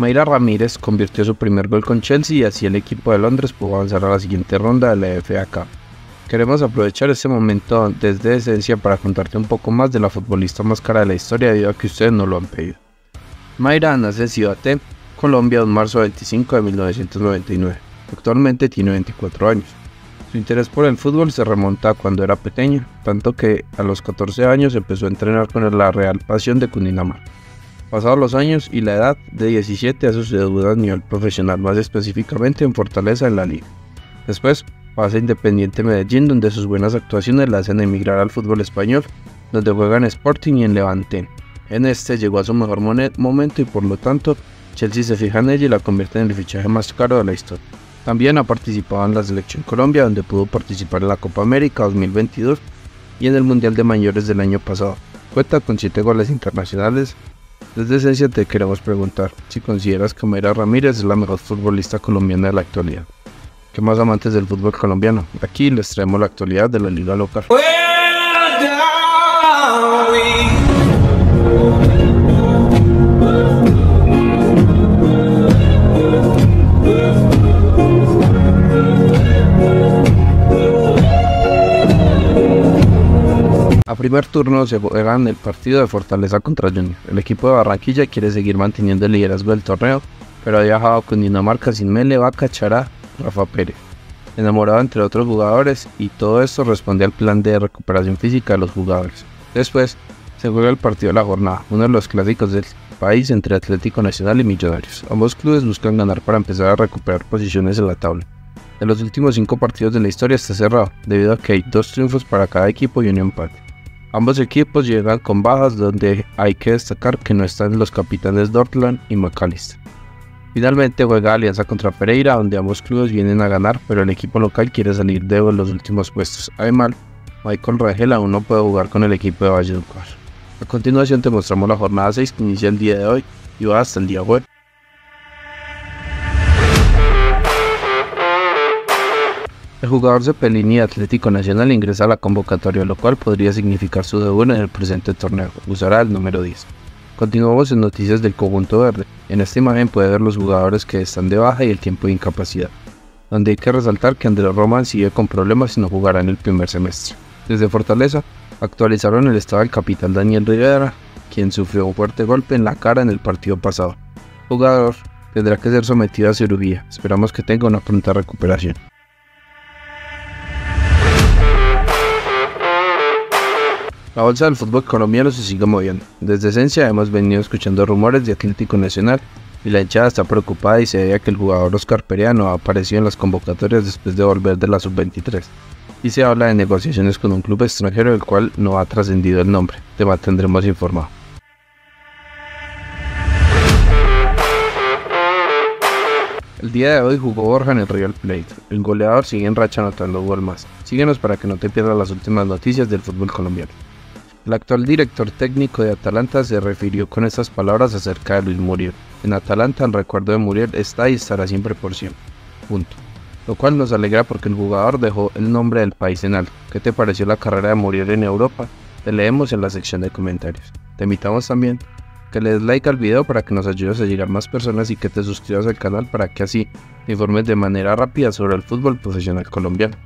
Mayra Ramírez convirtió su primer gol con Chelsea y así el equipo de Londres pudo avanzar a la siguiente ronda de la FA. Queremos aprovechar este momento desde Esencia para contarte un poco más de la futbolista más cara de la historia debido a que ustedes no lo han pedido. Mayra nace en Ciudad T, Colombia, un marzo 25 de 1999. Actualmente tiene 24 años. Su interés por el fútbol se remonta a cuando era pequeña, tanto que a los 14 años empezó a entrenar con la Real Pasión de Cundinamarca. Pasados los años y la edad, de 17 a su debut a nivel profesional, más específicamente en Fortaleza en la liga. Después pasa a Independiente Medellín, donde sus buenas actuaciones la hacen emigrar al fútbol español, donde juega en Sporting y en Levante. En este llegó a su mejor momento y por lo tanto Chelsea se fija en ella y la convierte en el fichaje más caro de la historia. También ha participado en la selección Colombia, donde pudo participar en la Copa América 2022 y en el Mundial de Mayores del año pasado. Cuenta con 7 goles internacionales. Desde esencia te queremos preguntar si consideras que Mayra Ramírez es la mejor futbolista colombiana de la actualidad. ¿Qué más amantes del fútbol colombiano? Aquí les traemos la actualidad de la liga local. Primer turno se juega en el partido de Fortaleza contra Junior. El equipo de Barranquilla quiere seguir manteniendo el liderazgo del torneo, pero ha viajado con Dinamarca sin Mele, Vaca, Rafa Pérez. Enamorado entre otros jugadores y todo esto responde al plan de recuperación física de los jugadores. Después se juega el partido de la jornada, uno de los clásicos del país entre Atlético Nacional y Millonarios. Ambos clubes buscan ganar para empezar a recuperar posiciones en la tabla. De los últimos cinco partidos de la historia está cerrado, debido a que hay dos triunfos para cada equipo y un empate. Ambos equipos llegan con bajas donde hay que destacar que no están los capitanes Dortland y McAllister. Finalmente juega Alianza contra Pereira donde ambos clubes vienen a ganar pero el equipo local quiere salir de los últimos puestos. Además, Michael Regel aún no puede jugar con el equipo de Valledupar. A continuación te mostramos la jornada 6 que inicia el día de hoy y va hasta el día web. El jugador Cepelini Atlético Nacional ingresa a la convocatoria, lo cual podría significar su debut en el presente torneo. Usará el número 10. Continuamos en noticias del conjunto verde. En esta imagen puede ver los jugadores que están de baja y el tiempo de incapacidad, donde hay que resaltar que Andrés Roman sigue con problemas y no jugará en el primer semestre. Desde Fortaleza, actualizaron el estado del capitán Daniel Rivera, quien sufrió un fuerte golpe en la cara en el partido pasado. Jugador tendrá que ser sometido a cirugía. Esperamos que tenga una pronta recuperación. La bolsa del fútbol colombiano se sigue moviendo. Desde esencia hemos venido escuchando rumores de Atlético Nacional y la hinchada está preocupada y se veía que el jugador Oscar Perea no ha aparecido en las convocatorias después de volver de la sub-23. Y se habla de negociaciones con un club extranjero del cual no ha trascendido el nombre. Te mantendremos informado. El día de hoy jugó Borja en el Real Plate. El goleador sigue en racha anotando gol más. Síguenos para que no te pierdas las últimas noticias del fútbol colombiano. El actual director técnico de Atalanta se refirió con estas palabras acerca de Luis Muriel. En Atalanta el recuerdo de Muriel está y estará siempre por siempre. Punto. Lo cual nos alegra porque el jugador dejó el nombre del país en alto. ¿Qué te pareció la carrera de Muriel en Europa? Te leemos en la sección de comentarios. Te invitamos también que le des like al video para que nos ayudes a llegar más personas y que te suscribas al canal para que así te informes de manera rápida sobre el fútbol profesional colombiano.